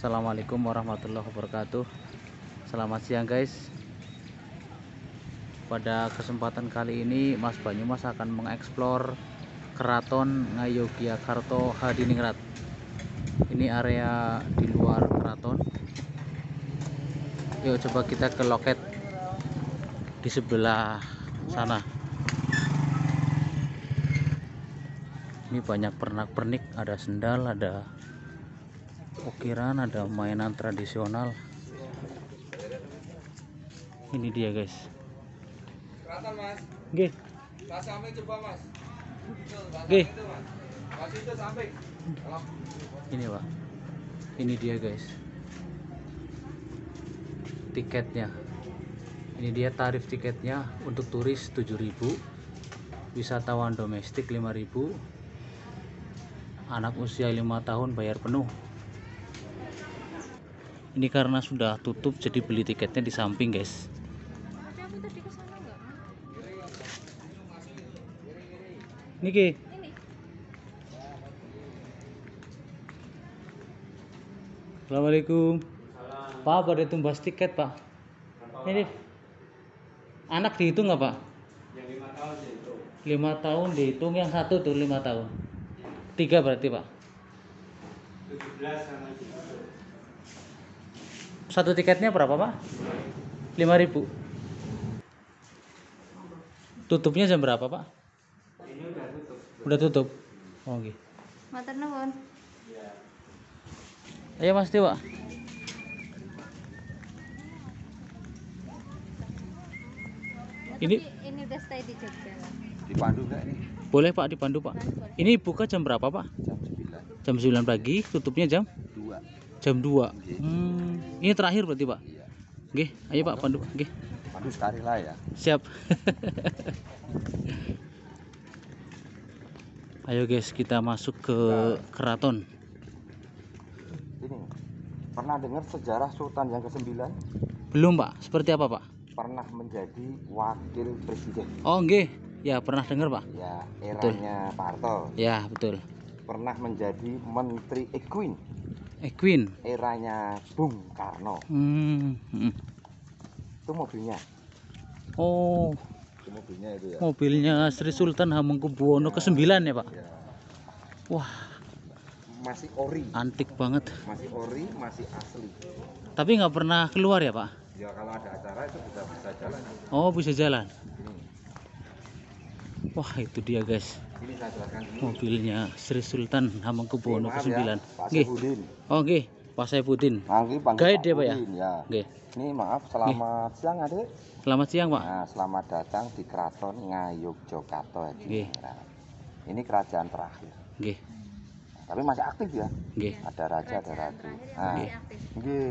Assalamualaikum warahmatullahi wabarakatuh. Selamat siang guys. Pada kesempatan kali ini Mas Banyumas akan mengeksplor Keraton Ngayogyakarta Hadiningrat. Ini area di luar keraton. Yuk coba kita ke loket Di sebelah sana. Ini banyak pernak-pernik Ada sendal, ada ukiran ada mainan tradisional. Ini dia guys. Kelihatan mas, coba itu ini pak. Ini dia guys. Tiketnya. Ini dia tarif tiketnya untuk turis 7000 wisatawan domestik 5000 anak usia 5 tahun bayar penuh ini karena sudah tutup jadi beli tiketnya di samping guys Tapi aku tadi ke sana enggak? Niki. Assalamualaikum Pak pada tumbas tiket pak ini anak dihitung nggak pak yang lima tahun itu. lima tahun dihitung yang satu tuh lima tahun tiga berarti pak 17 sama itu. Satu tiketnya berapa pak? Lima ribu. Tutupnya jam berapa pak? Ini udah tutup. udah tutup? Oh gitu Matur nuwun. ayo mas Dewa Ini- ini udah stay di Jogja. Dipandu enggak ini? boleh pak dipandu pak. Ini buka jam berapa pak? Jam 9. jam 9 pagi tutupnya jam? 2. jam 2 hmm, ini terakhir berarti pak Iya. Oke, ayo Pak Pandu. Oke, Pandu sekali lah ya. siap. ayo guys, kita masuk ke keraton. ini pernah dengar sejarah Sultan yang ke-9 Belum, Pak. Seperti apa, Pak? pernah menjadi wakil presiden Oh, nggih. Ya, pernah dengar, Pak. ya eranya Pak Harto Ya, betul. pernah menjadi menteri Equin Eh, Queen. eranya Bung Karno Hmm. hmm. itu mobilnya Oh, itu mobilnya itu ya mobilnya Sri Sultan Hamengkubuwono ke-9 ya, Pak? Ya, Wah, masih ori antik banget. masih ori masih asli Tapi nggak pernah keluar ya, Pak? ya kalau ada acara itu bisa bisa jalan Oh, bisa jalan. Wah, itu dia, guys. ini saya jelaskan dulu Mobilnya Sri Sultan Hamengkubuwono Maaf ke-9. ya, Pak Nggih. Saifuddin Oh, nggih. Pak Saifuddin. Nanti panggil Guide ya, Pak, ya? Udin, ya. Nggih. Ini maaf, selamat siang adik. Selamat siang, Pak. Nah, selamat datang di Keraton Ngayogyakarta Haji Nggih. Ningrat. Ini kerajaan terakhir. Nggih, Tapi masih aktif ya. nggih. Ada raja, ada ratu. Nah, nggih.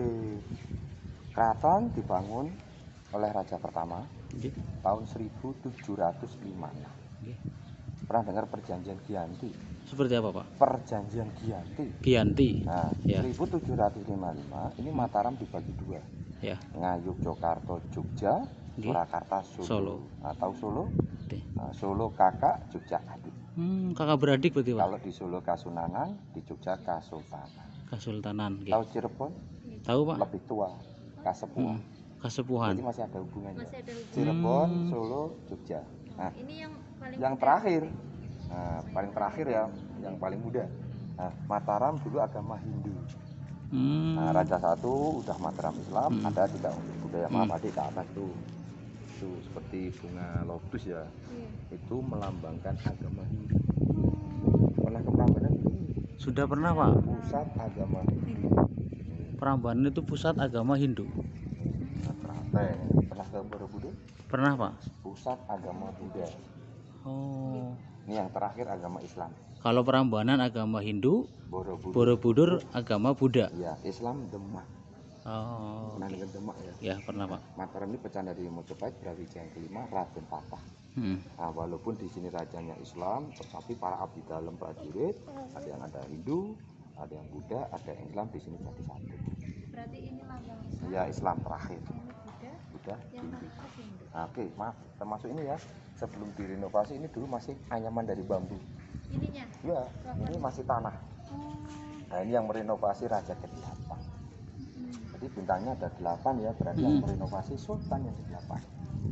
Keraton dibangun oleh raja pertama Nggih. tahun 1705. Pernah dengar perjanjian Giyanti? Seperti apa, Pak? Perjanjian Giyanti. Giyanti. Nah, Ya. 1755 ini Mataram dibagi dua. Ya. Ngayogyakarta Jogja, Nggih. Surakarta Solo. Solo. Atau Solo, nah, Solo kakak, Jogja adik. Hmm, kakak beradik berarti, Pak. Kalau di Solo Kasunanan, di Jogja Kasultanan. Kasultanan. Tahu Cirebon Tahu, Pak? lebih tua, Kasepuhan. Hmm, Kasepuhan. Jadi masih ada hubungannya. Masih ada hubungan. Cirebon, Hmm. Solo, Jogja. Nah, Ini yang paling yang terakhir, nah, paling terakhir ya, yang paling muda. Nah, Mataram dulu agama Hindu. Hmm. Nah, Raja satu udah Mataram Islam, Hmm. ada tidak budaya Hmm. maaf adik ke atas tuh. Itu seperti bunga lotus ya. Iya. Itu melambangkan agama Hindu. Pernah ke Prambanan? Sudah pernah, Pak? Pusat agama Hindu. Prambanan itu pusat agama Hindu. Nah. Pernah ke Borobudur? Pernah, Pak? Pusat agama Buddha. Oh. Ini yang terakhir agama Islam. Kalau Prambanan agama Hindu, Borobudur. Borobudur agama Buddha. Ya, Islam Demak. Oh. Pernah dengar Demak ya? Ya, pernah, Pak. Mataram ini pecah dari Mojopahit, Brawijaya yang kelima, Raden Patah. Hmm. Nah, walaupun di sini rajanya Islam, tetapi para abdi dalam prajurit, ada yang ada Hindu, ada yang Buddha, ada yang Islam di sini jadi satu. Berarti ini lambang Islam. Ya, Islam terakhir. Ini Hindu. Nah, Oke, maaf, termasuk ini ya. Sebelum direnovasi ini dulu masih anyaman dari bambu. Ininya. Ya, ini masih tanah. Oh. Nah, ini yang merenovasi Raja ke-8. Jadi bintangnya ada 8 ya, berarti Hmm. yang merenovasi Sultan yang ke-8.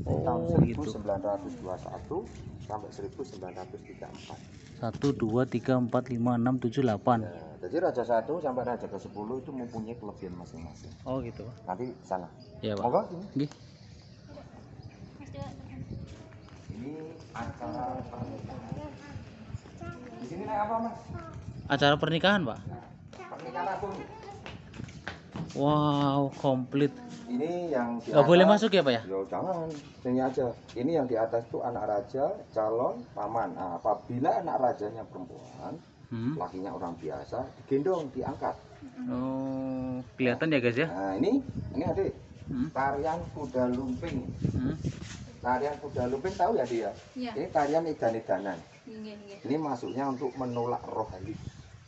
Dari Oh, tahun gitu. 1921 sampai 1934. Satu, dua, tiga, empat, lima, enam, tujuh, delapan. Ya, jadi Raja 1 sampai Raja ke-10 itu mempunyai kelebihan masing-masing. Oh gitu. Nanti sana. Ya pak. Monggo. Nggih. Mas Dewa, Ini acara pernikahan. Di sini naik apa, Mas? Acara pernikahan pak. Pernikahan agung. Wow, komplit. Ini yang di Gak boleh masuk ya pak ya? Yo jangan, sini aja. Ini yang di atas itu anak raja, calon, paman. Nah, apabila anak rajanya perempuan, Hmm. lakinya orang biasa, digendong, diangkat. Oh, kelihatan ya guys ya? Nah, ini, ini adik, Hmm. tarian kuda lumping. Hmm. Tarian kuda lumping tahu ya dia? Iya. Ini tarian edan-edanan. Iya, iya. Ini masuknya untuk menolak roh halus,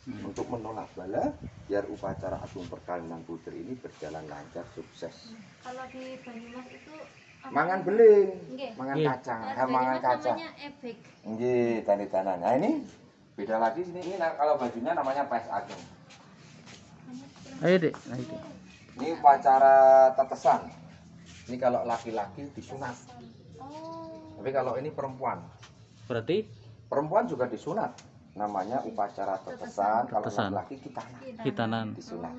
Hmm. untuk menolak bala, biar upacara agung perkawinan putri ini berjalan lancar, sukses. Kalau di Banyumas itu? Mangan beling, Nggih. mangan Nggih. kacang, Kalau eh, mangan kacang. Nggih, tani-tanan. Nah, ini beda lagi sini. Ini nah, kalau bajunya namanya pes ageng. Ayo dek, nah itu. Ini upacara tetesan. Ini kalau laki-laki disunat. Tapi kalau ini perempuan, Berarti perempuan juga disunat. Namanya upacara tetesan. Kalau laki-laki hitanan hitanan. disunat.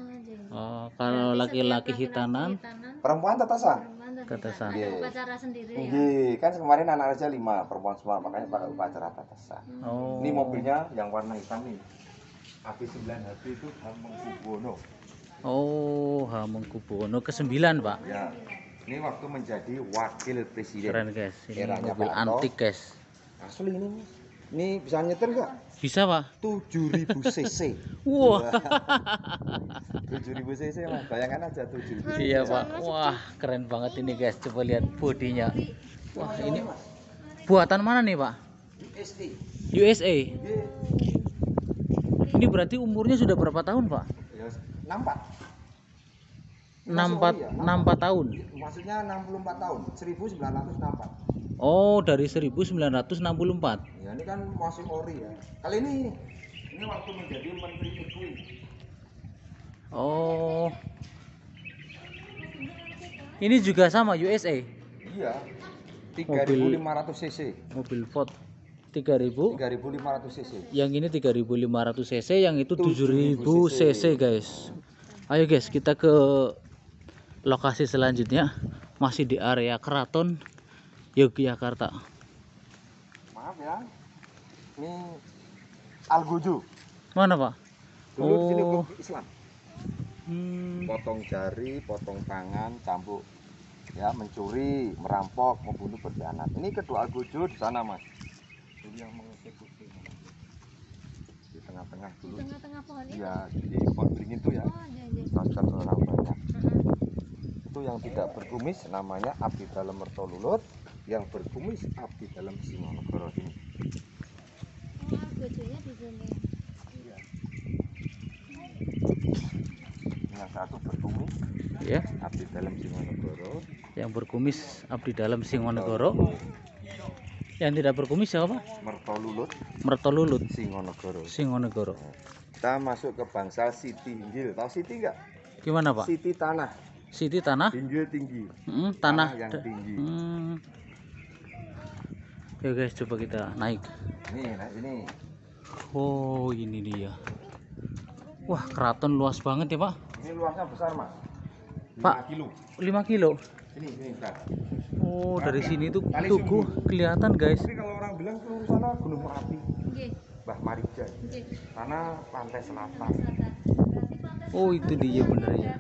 Oh. Oh, kalau laki-laki hitanan, Perempuan tetesan. Tetesan. Nggih. upacara sendiri ya. Nggih, kan kemarin anak raja lima, perempuan semua, makanya pakai upacara tetesan. oh. Ini mobilnya yang warna hitam nih. AB 9 HP itu Hamengkubuwono. Oh, Hamengkubuwono ke-9 pak. Ya. Ini waktu menjadi wakil presiden. Keren guys, ini Eranya mobil antik guys. Asli ini, Mas. Ini bisa nyetir nggak? Bisa pak? 7000 cc. Wah, 7000 cc, Mas. Bayangkan aja 7000 cc. iya pak. Wah, keren banget ini guys. Coba lihat bodinya. Wah, ini buatan mana nih pak? USD. USA. Nggih. Ini berarti umurnya sudah berapa tahun pak? Ya, nampak. 64, ya, 64 tahun. Maksudnya 64 tahun, 1964. Oh, dari 1964. Ya, ini kan masih ori ya. Kali ini ini waktu menjadi menteri negeri. Oh. Ini juga sama USA. Iya. 3500 cc. Mobil Ford 3000. 3500 cc. Yang ini 3500 cc, yang itu 7000 7000 cc, guys. Ayo guys, kita ke lokasi selanjutnya. Masih di area Keraton Yogyakarta. Maaf ya. Ini Algojo. Mana, Pak? Dulu di sini Oh. belum Islam. Hmm. Potong jari, potong tangan, cambuk. Ya, mencuri, merampok, membunuh berkhianat. Ini kedua Algojo di sana, Mas. Dulu yang mengeksekusi. Di tengah-tengah Di dulu. tengah-tengah pohon itu. Ya, di pohon beringin itu ya. Oh. Tonton orang banyak. Itu yang tidak berkumis namanya abdi dalam mertolulut. Yang berkumis abdi dalam Simonegoro ini. Oh, bojonya di sini. Yang satu berkumis Ya, abdi dalam Simonegoro. yang berkumis abdi dalam Singonegoro. Yang tidak berkumis siapa? Mertolulut Mertolulut Singonegoro. Singonegoro. Kita masuk ke bangsal Siti Hinggil. Tahu Siti enggak? Gimana, Pak? Siti tanah. Siti tanah, Hinggil tinggi. Hmm, tanah. yang da- tinggi. Hmm. Yuk guys, coba kita naik. Nih, nah ini. Oh, ini dia. Wah, keraton luas banget ya, Pak. Ini luasnya besar, Mas. Pak. 5 kilo. 5 kilo. Ini, ini besar. Oh, dari sini tuh Kali tugu kelihatan, guys. Tapi kalau orang bilang ke sana Gunung Merapi, Nggih, Mbah Marija. nggih. Sana pantai selatan. Oh, itu dia bener ya.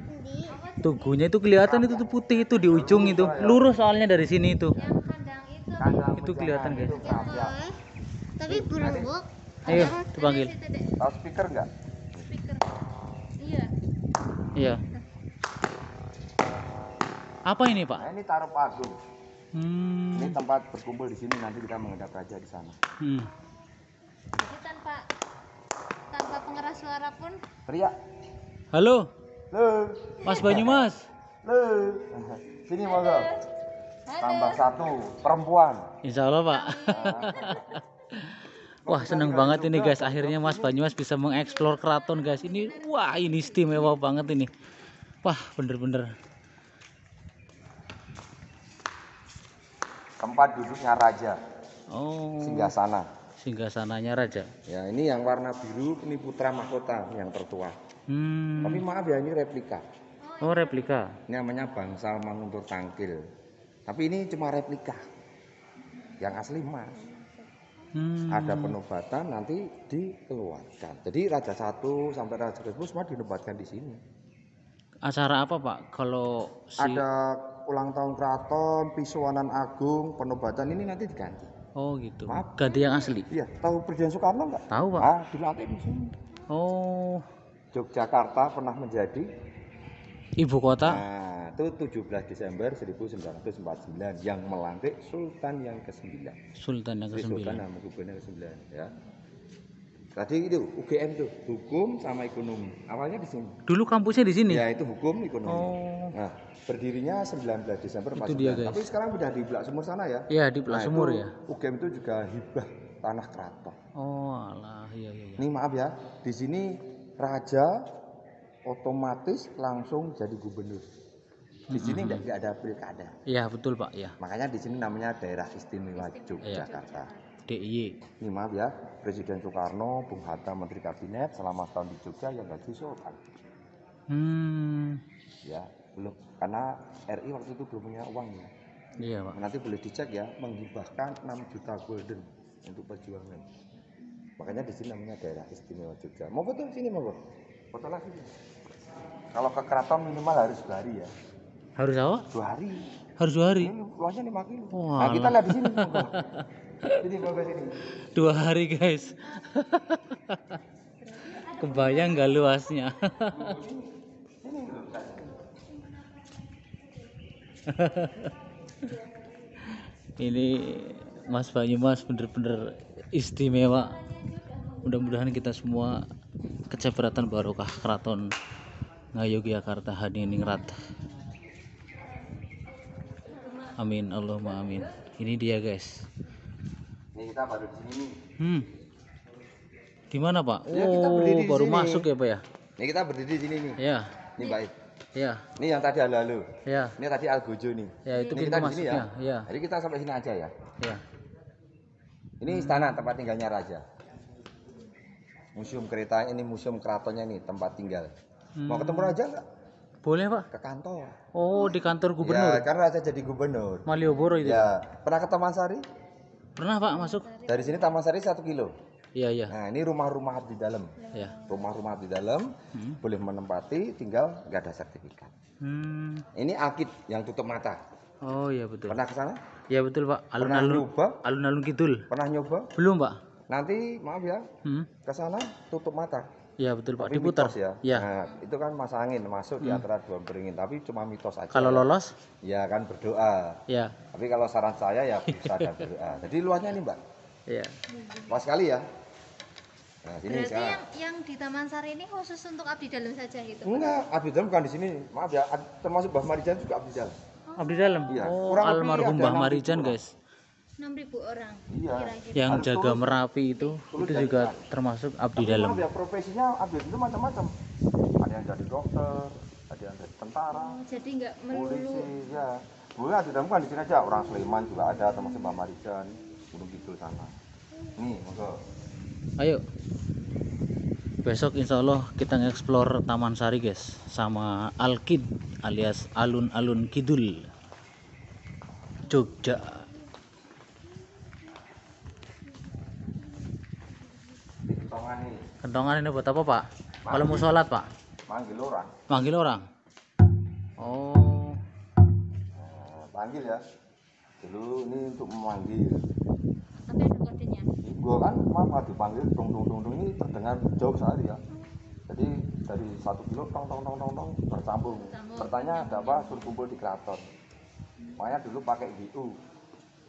Tugunya itu kelihatan itu tuh putih itu di ujung itu. Lurus soalnya dari sini itu. itu. Kelihatan, guys. itu Kerapiak. Tapi berubuk. Ayo, dipanggil. Tahu speaker enggak? Speaker. Iya. Iya. Apa ini, Pak? Nah, ini Tarup Agung. Hmm. Ini tempat berkumpul di sini nanti kita menghadap raja di sana. hmm. Jadi tanpa tanpa pengeras suara pun Teriak. Halo, Lo, Mas Banyumas. lo. Sini monggo. Tambah satu perempuan. Insya Allah, Pak. Wah, seneng banget ini guys. Akhirnya Mas Banyumas bisa mengeksplor keraton, guys. Ini wah, ini istimewa banget ini. wah bener-bener tempat duduknya raja oh singgah sana singgah sananya raja ya ini yang warna biru ini putra mahkota yang tertua hmm. tapi maaf ya ini replika. Oh replika. Ini namanya bangsal manguntur tangkil. Tapi ini cuma replika. Yang asli mas hmm. ada penobatan nanti dikeluarkan. Jadi raja satu sampai raja ke semua dinobatkan di sini. Acara apa pak? Kalau si ada ulang tahun keraton pisuanan agung penobatan ini nanti diganti. Oh gitu. Maaf. ganti yang asli? Iya tahu presiden soekarno nggak? Tahu pak. Ah dilatih di sini. Oh Yogyakarta pernah menjadi? Ibu kota? Nah itu 17 Desember 1949 yang melantik Sultan yang ke-9 Sultan yang Sri ke-9 Sultan Gubernur ke-9 ya. Tadi itu UGM tuh hukum sama ekonomi. Awalnya di sini. Dulu kampusnya di sini? Ya itu hukum ekonomi. Oh. Nah berdirinya 19 Desember Itu dia, 49 guys. tapi sekarang udah di Belak Sumur sana ya? Ya di Belah Nah, Sumur itu ya. UGM itu juga hibah tanah keraton. Oh alah iya iya iya. Ini maaf ya di sini raja otomatis langsung jadi gubernur. Di sini nggak nggak ada pilkada. Iya betul pak ya makanya di sini namanya daerah istimewa Yogyakarta. DIY ini maaf ya. Presiden Soekarno Bung Hatta Menteri Kabinet selama setahun di Jogja yang gaji Sultan hmm. Ya belum. Karena RI waktu itu belum punya uang ya. Iya pak. Nanti boleh dicek ya menghibahkan 6 juta golden untuk perjuangan makanya di sini namanya daerah istimewa Jogja. Mau foto di sini mau Bro? foto lagi. Kalau ke keraton minimal harus dua hari ya. Harus apa? Dua hari. Harus dua hari? Ini luasnya 5 kilo. Wah, nah kita lihat di sini Bro, ke sini. Dua hari guys. Kebayang nggak luasnya? Ini Mas Banyumas bener-bener istimewa mudah-mudahan kita semua kecipratan barokah keraton Ngayogyakarta Hadiningrat amin Allahumma amin ini dia guys ini kita baru di sini nih Hmm. Gimana Pak? Ya, kita Oh, berdiri baru sini. masuk ya Pak ya? ini kita berdiri di sini nih Ya, ini baik ya, ini yang tadi halo-halo ya, ini tadi Algojo nih ya itu ini kita di sini masuknya. ya Ya, jadi kita sampai sini aja ya ya. Ini istana tempat tinggalnya raja. Museum kereta ini museum keratonnya nih tempat tinggal. Mau Hmm. ketemu raja nggak? Boleh Pak? Ke kantor. Oh, di kantor Ya, gubernur karena raja jadi gubernur. Malioboro itu. Ya, pernah ke Taman Sari? Pernah Pak masuk? Dari sini Taman Sari satu kilo. Iya, iya. Nah, ini rumah-rumah di dalam. Ya. Rumah-rumah di dalam Hmm. boleh menempati, tinggal nggak ada sertifikat. Hmm. Ini akid yang tutup mata. Oh, iya betul. Pernah ke sana? Ya betul Pak. Pernah Alun-alun nyoba? alun-alun kidul. Pernah nyoba? Belum Pak? Nanti maaf ya, Hmm. ke sana tutup mata. Ya betul Pak. Tapi Diputar. mitos ya. Ya. Nah, itu kan mas angin masuk di antara dua beringin, tapi cuma mitos aja. Kalau lolos? Ya kan berdoa. Ya. Tapi kalau saran saya ya bisa dan berdoa. Jadi luasnya ini mbak, Ya. luas sekali ya. Nah sini Berarti sekarang. yang yang di Taman Sari ini khusus untuk abdi dalam saja gitu. Enggak, abdi dalam bukan di sini. Maaf ya, termasuk Mbah Marijan juga abdi dalam. Abdi dalam. Iya, Oh, almarhum Mbah 6.000 Marijan, guys. 6000 orang Iya. kira-kira. Yang Harus jaga turun. Merapi itu Turun itu dari juga termasuk abdi Tapi dalam. ya, profesinya abdi dalam macam-macam. Ada yang jadi dokter, ada yang jadi tentara, Oh, jadi nggak melulu polisi, ya. Boleh abdi dalam kan di sini aja. Orang Sleman juga ada, termasuk Mbah Marijan, Gunung Kidul sana. Nih, monggo. Ayo. Besok insya Allah kita nge-explore Taman Sari guys sama Alkid alias alun-alun kidul Jogja. Di kentongan ini buat apa pak? Kalau mau sholat pak? manggil orang. Manggil orang? Oh, Nah, panggil ya. Dulu ini untuk memanggil. tapi ada kodenya. Gua kan mama dipanggil dong dong dong dong ini terdengar jauh sekali ya. Jadi dari satu kilo tong tong tong tong tong bersambung. Bersambung. Bertanya ada apa suruh kumpul di keraton. Makanya dulu pakai WU.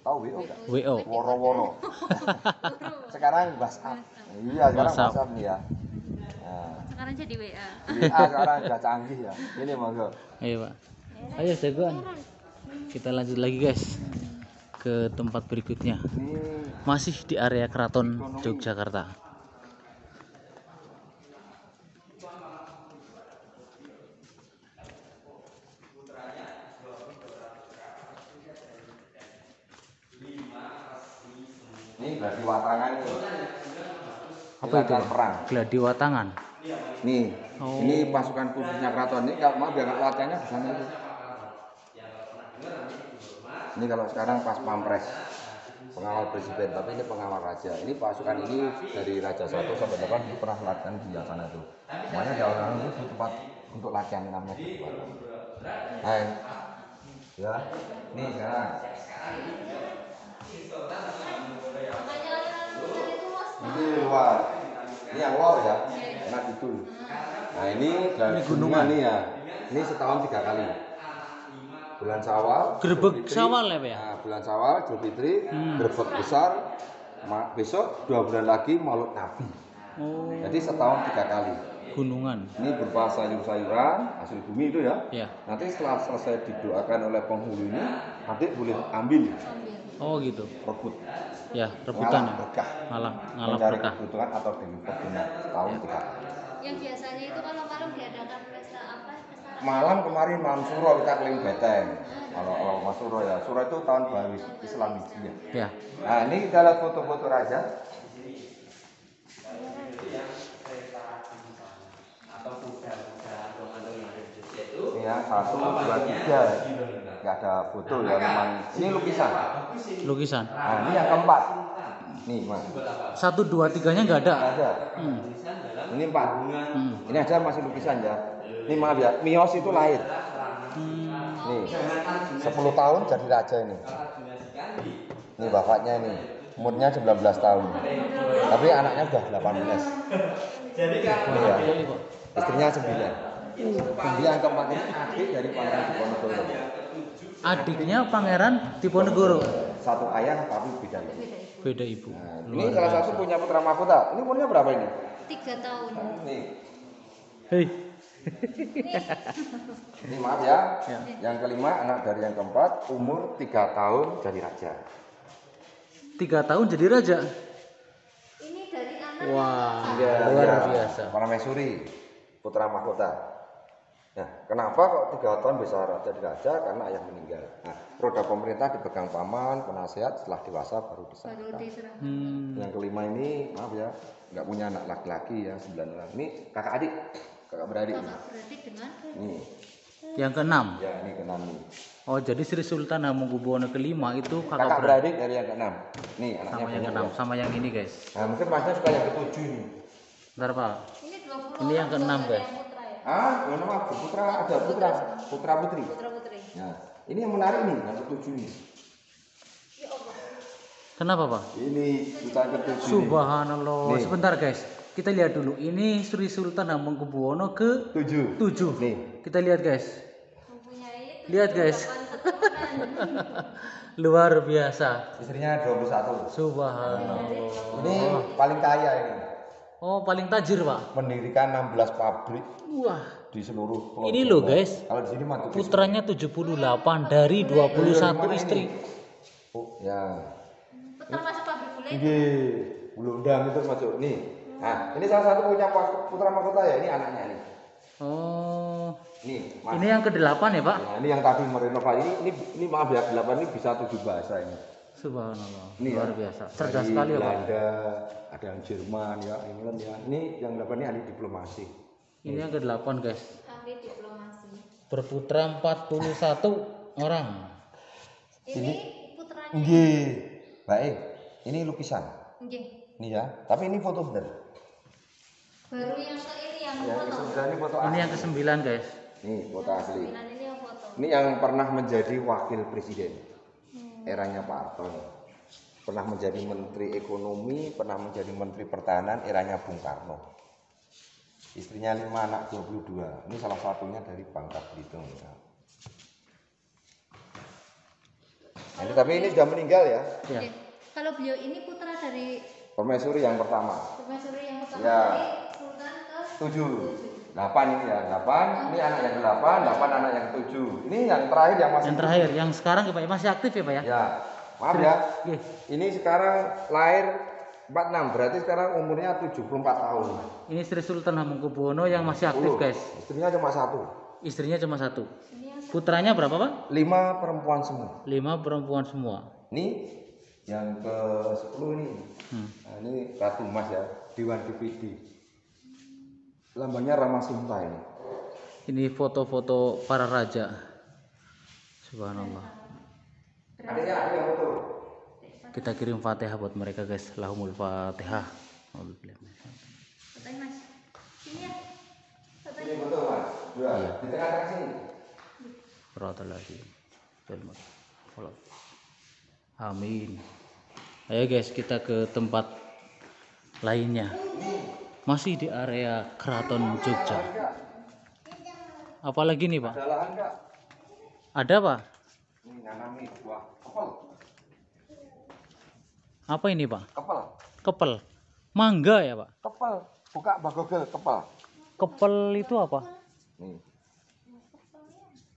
Tahu WU nggak? WO. Woro-woro. sekarang WhatsApp. Iya sekarang WhatsApp. WhatsApp nih ya. Nah, Sekarang jadi WA. WA sekarang udah canggih ya. Ini monggo. Ayo pak. Ayo jagoan. Kita lanjut lagi guys ke tempat berikutnya. Ini Masih di area Keraton Yogyakarta. Ini gladi watangan ini. Apa itu, perang. Gladi watangan. Nih, Oh. ini pasukan khususnya keraton ini kalau ya nggak latihannya di sana itu. Ini kalau sekarang pas pampres pengawal presiden, tapi ini pengawal raja. Ini pasukan ini dari raja satu sampai delapan ini pernah latihan di sana tuh. Makanya ada orang itu di tempat untuk latihan namanya di Batam. Hai, ya, ini sekarang. Ini luar, ini yang luar ya, enak gitu. Nah ini dari Ini gunungan. nih ya, ini setahun tiga kali. Bulan Syawal, Gerbek. Syawal ya, ya? Nah, bulan Syawal, Idul Fitri, Hmm. gerbek besar. Besok dua bulan lagi Maulud Nabi. Oh, Jadi setahun tiga kali. gunungan. Ini berupa sayur-sayuran hasil bumi itu ya. Ya. Nanti setelah selesai didoakan oleh penghulu ini, adik boleh ambil Oh, gitu. rebut. Ya, rebutan Ngalah ya. berkah. Ngalah, ngalah Mencari berkah. kebutuhan atau dilipat dunia setahun Ya. tiga kali. Yang biasanya itu kalau malam diadakan pesta apa? Pesta Malam kemarin malam suro kita keliling beteng. Kalau kalau mas suro ya, suro itu tahun baru Islam Hijriah. Ya. Nah ini kita lihat foto-foto raja. Ini ya satu, dua, tiga. Nggak ada foto ya memang. Ini lukisan. Lukisan. Nah ini yang keempat. Nih mas, Satu, dua, tiganya nggak ada. nggak ada. Hmm. Ini empat. Hmm. Ini aja masih lukisan ya. Ini maaf ya, Mios itu lahir. Hmm. Nih, 10 tahun jadi raja ini. Ini bapaknya ini, umurnya 19 tahun. Tapi anaknya udah 18. Iya. Ini, Pak. Istrinya 9. Dia yang keempat ini adik dari Pangeran Diponegoro. Adiknya Pangeran Diponegoro. Satu ayah tapi beda ibu. Beda ibu. Nah, ini salah satu punya putra mahkota. Ini umurnya berapa ini? tiga tahun. Nih, Hei. ini maaf ya. Ya. Yang kelima anak dari yang keempat umur 3 tahun jadi raja. Tiga tahun jadi raja. Ini dari anak Wah, Iya, luar biasa. Paramesuri, putra mahkota. Nah, kenapa kok tiga tahun bisa raja? Karena ayah meninggal. Nah, roda pemerintah dipegang paman, penasehat, setelah dewasa baru baru disahkan. diserah. Hmm. Yang kelima ini, maaf ya, nggak punya anak laki-laki ya, sembilan orang. Ini kakak adik, kakak beradik. Kakak beradik dengan Ini, Yang keenam. ya ini keenam nih. Oh, jadi Sri Sultan Hamengkubuwono kelima itu kakak, Kakak beradik beradik dari yang keenam. Nih, anaknya sama yang keenam, sama yang ini guys. Nah, mungkin masnya suka yang ketujuh nih. Bentar Pak. ini 20 Ini yang keenam, guys. Ya. Ah, mana maaf, putra ada putra, putra putri. Putra putri. Nah, ini yang menarik nih, yang ketujuh nih. Ya Allah. Kenapa Pak? Ini putra ketujuh. Subhanallah. Nih. Sebentar guys. Kita lihat dulu. Ini Sri Sultan Hamengkubuwono ke Tujuh. 7. Nih, Kita lihat guys. Mempunyai Lihat, guys. 78 keturunan. Luar biasa. istrinya 21. Subhanallah. Ini paling kaya ini. Oh, paling tajir, Pak. Mendirikan 16 pabrik Wah, di seluruh pulau Ini loh, guys. Kalau di sini tujuh. putranya 78 dari 21 istri. Oh, ya. Putra masuk pabrik gula itu. Ini Bulundang itu masuk nih. Nah, ini salah satu punya putra mahkota ya, ini anaknya nih. Oh, Nih, Mas. ini yang ke-8 ya, Pak? Nah, ini yang tadi merenovasi ini, ini ini maaf ya, delapan ini bisa tujuh bahasa ini. Subhanallah. Ini Luar ya. biasa. Cerdas sekali ya, Pak. Belanda, ada yang Jerman ya, England ya. Ini yang delapan ini ahli diplomasi. Ini yang ke-8, guys. Ahli diplomasi. Berputra 41 orang. Ini putranya. Nggih. Baik. Ini lukisan. Nggih. Ini ya. Tapi ini foto bener. Baru yang ke ini yang Ya, foto. ini foto Ini asli. yang ke-9, guys. Nih, foto asli. Ini yang foto. Ini yang pernah menjadi wakil presiden. Eranya Pak Harto. Pernah menjadi menteri ekonomi, pernah menjadi menteri pertahanan eranya Bung Karno. Istrinya lima anak 22. Ini salah satunya dari Bangka Belitung. ya. Nah, ini tapi ini sudah meninggal ya. Ya. Kalau beliau ini putra dari Permaisuri yang pertama. permaisuri yang pertama Ya. dari Sultan ke tujuh delapan ini ya delapan ini anak yang delapan delapan anak yang tujuh ini yang terakhir yang masih Yang terakhir, yang sekarang ya, Pak, masih aktif ya, Pak ya? ya maaf ya Oke. ini sekarang lahir 46 berarti sekarang umurnya 74 tahun Ini Sri Sultan Hamengkubuwono yang masih aktif, 10. guys. istrinya cuma satu Istrinya cuma satu. Putranya berapa, Pak? lima perempuan semua Lima perempuan semua. ini Yang ke 10 ini. Hmm. Nah, ini Ratu Mas ya, Dewan DPD. Lambangnya Ramasunta ini. Ini foto-foto para raja. Subhanallah. Adanya ada yang foto. Kita kirim Fatihah buat mereka guys. Lahumul Fatihah. Fotoin mas. Sini ya. Fotoin. Ini foto Mas. Dua. Iya. Di tengah-tengah sini. Amin. Ayo guys, kita ke tempat lainnya. Masih di area Keraton Jogja. Apalagi nih, Pak? Ada Pak? Ini nanami buah kepel. Apa ini, Pak? Kepel. Kepel. Mangga ya, Pak? Kepel. Buka bagogel kepel. Kepel itu apa? Nih.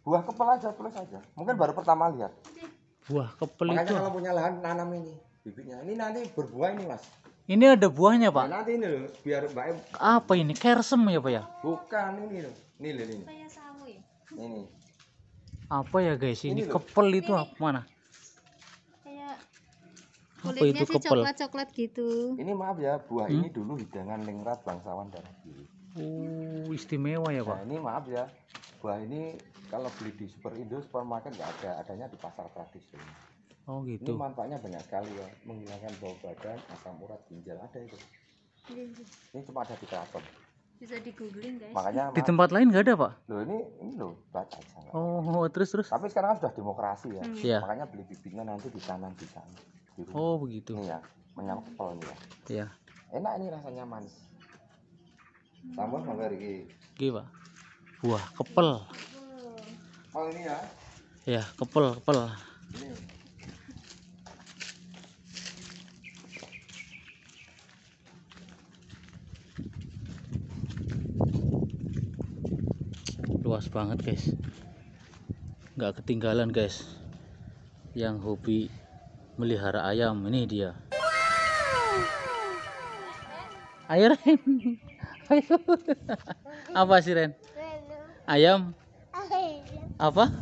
Buah kepel aja tulis aja. Mungkin baru pertama lihat. Buah kepel Makanya itu. kalau punya lahan nanam ini bibitnya. Ini nanti berbuah ini mas. Ini ada buahnya, Nah, Pak. nanti ini loh biar mbak Em- Apa ini? Kersem ya, Pak ya? bukan ini loh. Ini loh ini. Ya. Ini. Apa ya, guys? Ini Ini loh. kepel itu apa mana? Kayak Apa itu sih kepel? coklat-coklat gitu. Ini maaf ya buah Hmm? ini dulu hidangan ningrat bangsawan darah biru. Oh, istimewa ya, Pak. Nah ini maaf ya buah ini kalau beli di super Indo supermarket nggak ada adanya di pasar tradisional. Oh, Ini gitu. manfaatnya banyak sekali ya menghilangkan bau badan, asam urat, ginjal ada itu. Ini cuma ada di keraton. Bisa di googling guys. Makanya Di tempat lain nggak ada, Pak? loh ini ini loh baca aja. nggak Oh, terus terus. Tapi sekarang kan sudah demokrasi ya. Hmm. Iya. Makanya beli bibitnya nanti ditanam di sana. Di rumah. Oh, begitu. Ini ya, menyang kepel ini ya. Ya. Enak ini rasanya manis. Tambah mangga iki. Oke, Pak. Buah kepel. Oh ini ya. Ya, kepel, kepel. Ini. Luas banget, guys. Nggak ketinggalan, guys. Yang hobi melihara ayam, ini dia. Ayo, Ren. Ayo. Apa sih, Ren? Ayam? Apa?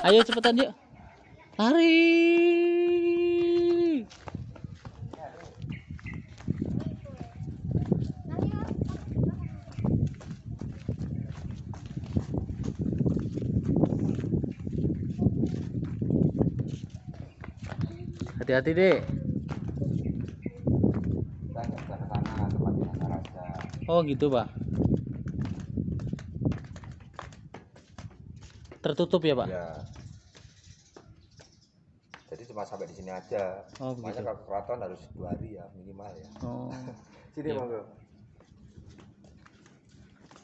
Ayo cepetan yuk. Lari. Hati-hati, Dek. Kita nggak bisa ke sana tempat yang raja. Oh, gitu, Pak. Tertutup ya, Pak? Ya. Jadi cuma sampai di sini aja. Oh, Makanya begitu. kalau ke keraton harus dua hari ya minimal ya. Oh. Sini Iya. monggo.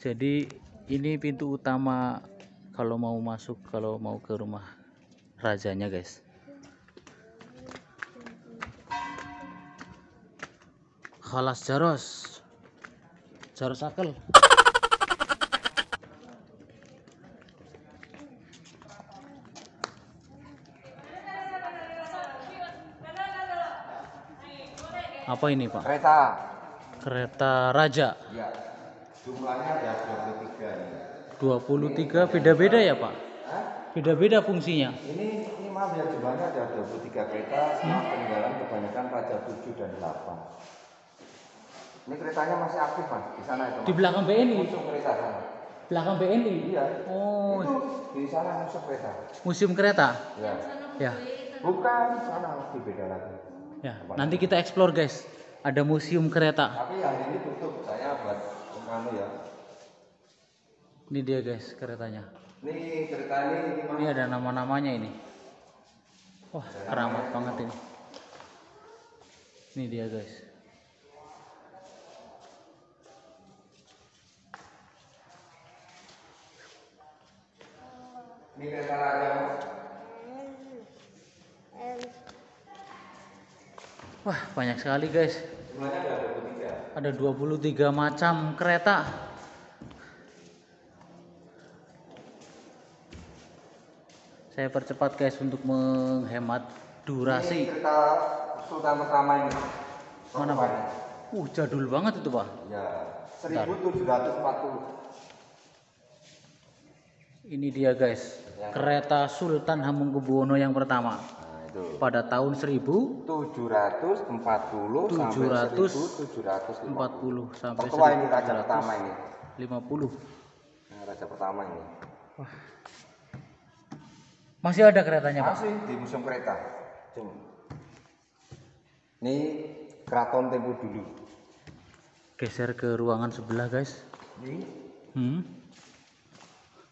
Jadi ini pintu utama kalau mau masuk kalau mau ke rumah rajanya guys. Halas jaros. Jaros akel. Apa ini Pak? Kereta. Kereta raja. Ya. Jumlahnya ada 23 ini. 23 beda-beda ya Pak? Beda-beda fungsinya. Ini ini maaf ya jumlahnya ada 23 kereta sama peninggalan kebanyakan Raja 7 dan 8. Ini keretanya masih aktif mas di sana itu. Mas. Di belakang BNI. Musuh kereta sana. Belakang BNI. Iya. Oh, Itu di sana musuh kereta. museum kereta. Ya. Ya. Bukan sana di beda lagi. Ya, nanti kita explore guys. Ada museum kereta. Tapi yang ini tutup saya buat anu ya. Ini dia guys keretanya. Ini kereta ini ini. Ini ada nama-namanya ini. Wah, keramat banget ini. Ini dia guys. Ini. Wah, banyak sekali guys. Ada 23. Ada 23 macam kereta. Saya percepat guys untuk menghemat Ini durasi. kereta Sultan pertama ini. Mana Pak? Uh, jadul banget itu Pak. Ya, 1740. Ini dia guys, kereta Sultan Hamengkubuwono yang pertama Nah, itu. pada tahun 1040 740 sampai 700 1750. sampai Tertua ini raja pertama ini. 50. Nah, raja pertama ini. Masih ada keretanya, Pak? Masih di museum kereta. Coba. Ini keraton Tempo dulu. Geser ke ruangan sebelah, guys. Ini, Hmm.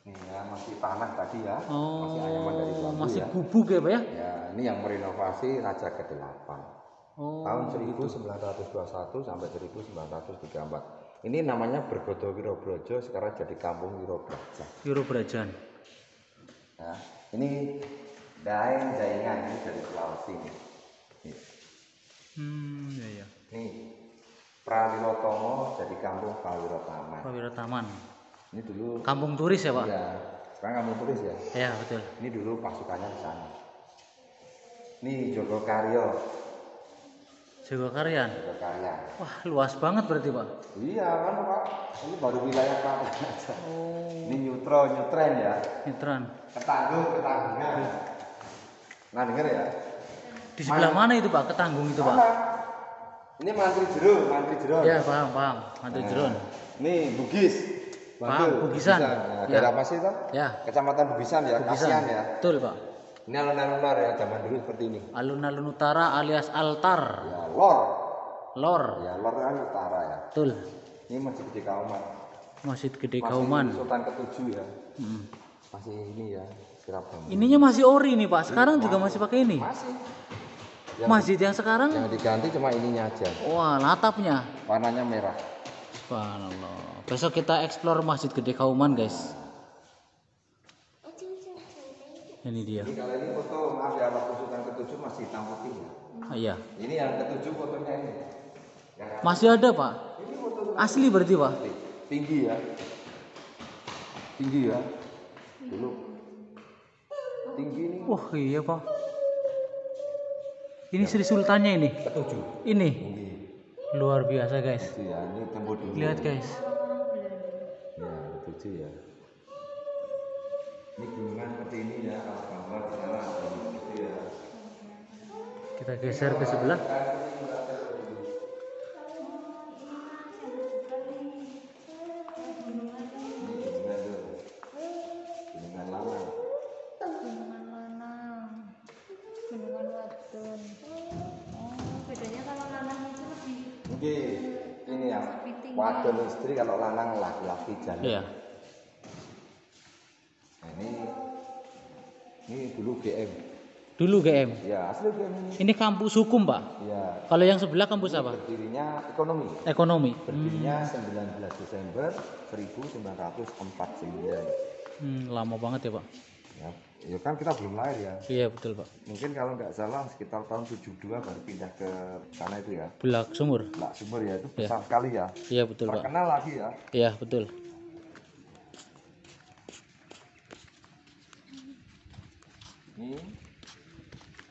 Ini ya masih tanah tadi ya. masih Oh, anyaman dari bambu masih ya. gubuk ya, Pak ya? Ya, ini yang merenovasi Raja ke-8. Oh, tahun 1921 sampai 1934. Ini namanya Bergodo Wirobrojo, sekarang jadi Kampung Wirobraja. Euro Brajan. Ya, ini Daeng Jaingan ini dari Sulawesi. Nih. Nih. Hmm, ya ya. Ini Prawirotomo jadi Kampung Prawirotama. Prawira Taman. Ini dulu Kampung turis ya, Pak? ya, sekarang kampung turis ya. Ya, betul. Ini dulu pasukannya di sana. Ini Jogokaryo, Jogokaryan. Jogokarya. Wah, luas banget berarti, Pak. Iya kan Pak, ini baru wilayah aja. Oh, Ini nyutro, nyutren ya. Nitran. Ketanggung, ketanggungan. Nah denger ya. Di sebelah mana itu, Pak? Ketanggung itu, Pak? Mana? Ini mantri jero, mantri jero. Ya, paham, paham. Mantu Jeron. Ini Bugis. Paham, Bugisan. Nah, Ya. daerah itu? Ya, Kecamatan Bugisan ya, Bugisan. Kasian ya. Betul, Pak. Ini alun-alun ya, zaman dulu seperti ini. Alun-alun utara alias altar. Ya, lor. Lor. Ya, lor kan utara ya. Betul. Ini masjid gede Kauman. Masjid Gede Masih Kauman. Sultan ketujuh ya. Hmm. Masih ini ya. Ininya masih ori nih, Pak. Sekarang juga masih pakai ini. Masih. Yang, Masjid yang sekarang yang diganti cuma ininya aja. wah, natapnya. Warnanya merah. Subhanallah. Besok kita explore Masjid Gede Kauman, guys. Ini dia. Ini kalau ini foto maaf ya waktu Sultan ketujuh masih hitam putih ya. Ah, iya. Ini yang ketujuh fotonya ini. Yang Masih ada, Pak. Asli berarti, Pak. tinggi ya. Tinggi ya. Dulu. Tinggi ini. Wah, iya, Pak. Ini Sri Sultannya ini. Ketujuh. Ini Tinggi. Luar biasa, guys. Ya, ini tempo dulu. Lihat, guys. Ya, ketujuh ya. Ini gunungan seperti ini ya, kalau gambar di sana ada gitu ya. Kita geser ke sebelah. Gunungan wadon. Oh, bedanya kalau lanang itu lebih Ini ya, lebih tinggi. wadon istri kalau lanang laki-laki jalan. Iya. Nah, ini ini dulu GM. Dulu GM. Ya, asli GM ini. Ini kampus hukum, Pak. Ya, Kalau yang sebelah kampus apa? berdirinya ekonomi. Ekonomi. Berdirinya 19 Desember 1949. Hmm, lama banget ya, Pak. Ya, ya kan kita belum lahir ya. Iya, betul, Pak. Mungkin kalau nggak salah sekitar tahun 72 baru pindah ke sana itu ya. Belak sumur. Lak Sumber ya itu Ya. besar sekali ya. Iya, betul, Pak. Terkenal lagi ya. Iya, betul. Ini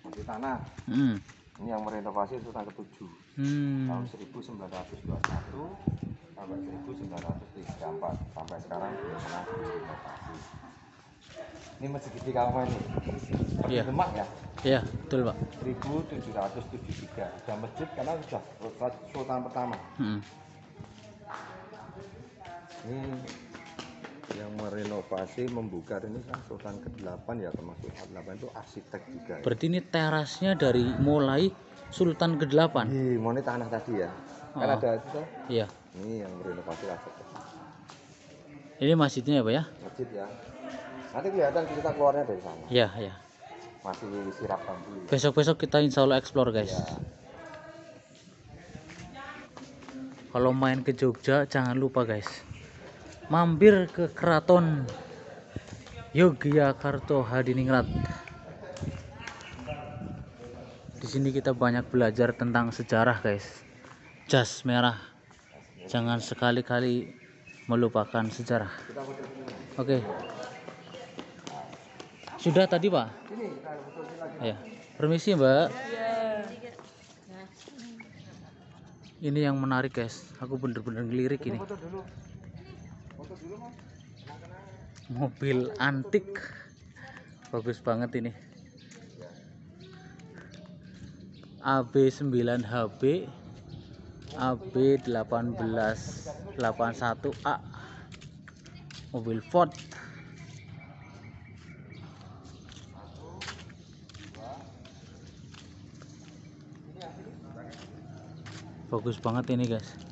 di tanah. Hmm. Ini yang merenovasi Sultan ketujuh Hmm. tahun 1921 sampai 1934 sampai sekarang belum pernah direnovasi. Ini masjid gede Kauman ini. Iya. Demak ya. Iya, betul, Pak. 1773 sudah masjid karena sudah Sultan pertama. Hmm. Ini yang merenovasi membuka ini kan Sultan ke-8 ya termasuk Sultan ke-8 itu arsitek juga. Ya. Berarti ini terasnya dari mulai Sultan ke-8. Di Moni tanah tadi ya. Kan Oh. ada itu. Iya. Ini yang merenovasi arsitek. Ini masjidnya ya, Pak ya? Masjid ya. Nanti kelihatan kita keluarnya dari sana. Iya, iya. Masih sirap bambu. ya. Besok-besok kita insya Allah explore, guys. Ya. Kalau main ke Jogja, jangan lupa, guys. Mampir ke Keraton Yogyakarta Hadiningrat. Di sini kita banyak belajar tentang sejarah, guys. Jas merah. Jangan sekali-kali melupakan sejarah. Oke. Sudah tadi, Pak? Ya. Permisi, Mbak. Iya. Ini yang menarik, guys. Aku bener-bener ngelirik ini. Mobil antik. Bagus banget ini. AB9HB AB1881A mobil Ford Bagus banget ini guys.